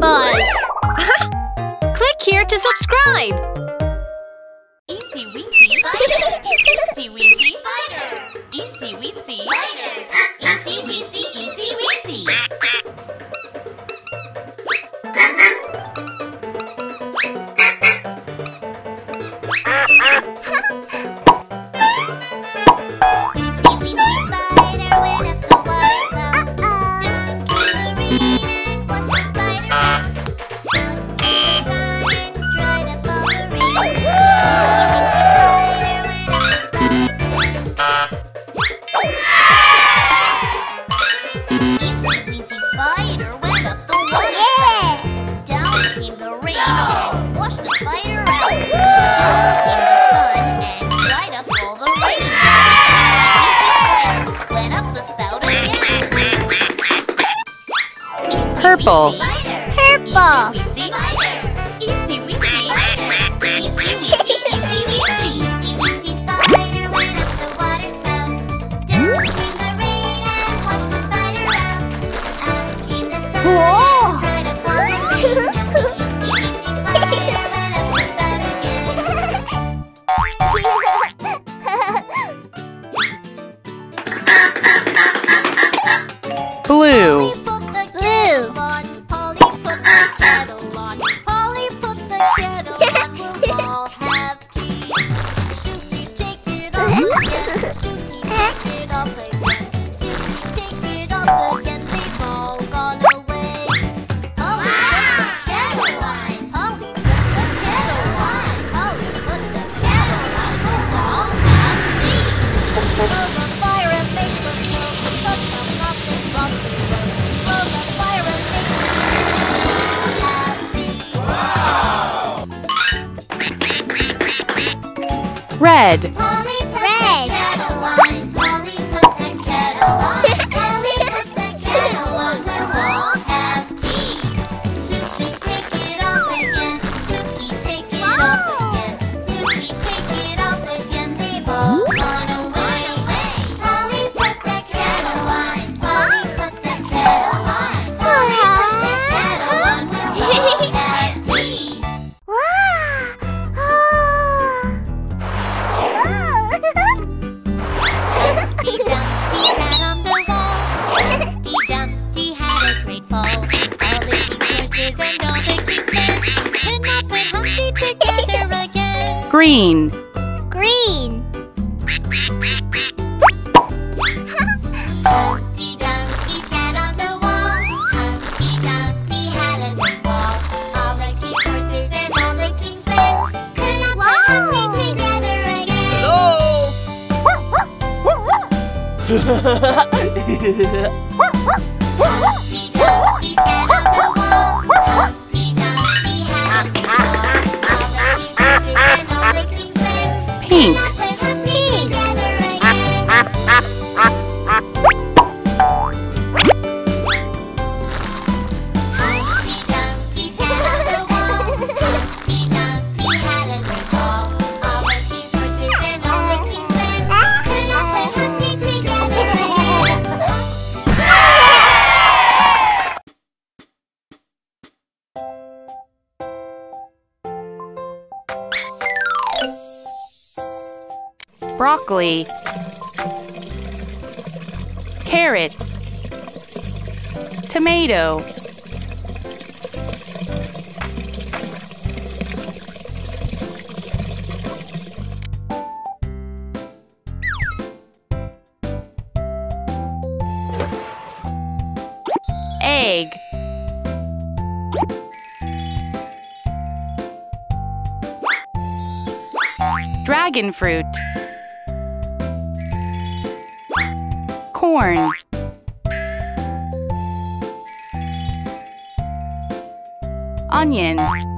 Buzz! Click here to subscribe! Easy Weezy Spider! Easy Weezy Spider! Easy Weezy Spider! Purple. Purple. Whoa. head. Green. Green. Humpty Dumpty sat on the wall. Humpty Dumpty had a. All the king's horses and all the king's men could not wow. together again. Hello. Humpty Dumpty sat on the pink. broccoli, carrot, tomato, egg. Dragon fruit. corn. Onion.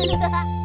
哈哈哈哈